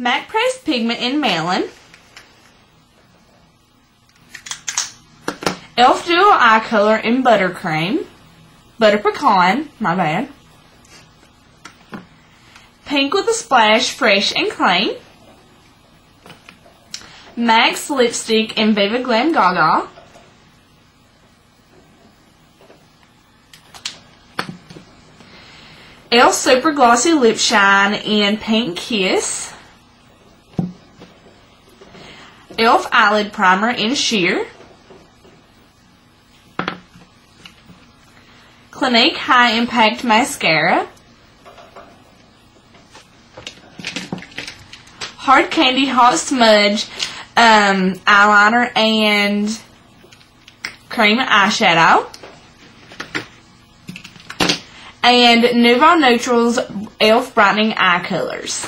MAC Pressed Pigment in Melon. e.l.f. Duo Eye Color in Buttercream. Butter Pecan, my bad. Pink with a Splash Fresh and Clean. MAC's Lipstick in Viva Glam Gaga. e.l.f. Super Glossy Lip Shine in Pink Kiss. e.l.f. Eyelid Primer in Sheer. Clinique High Impact Mascara. Hard Candy Hot Smudge um, eyeliner and cream eyeshadow. And Nouveau Neutrals e.l.f. Brightening Eye Colors.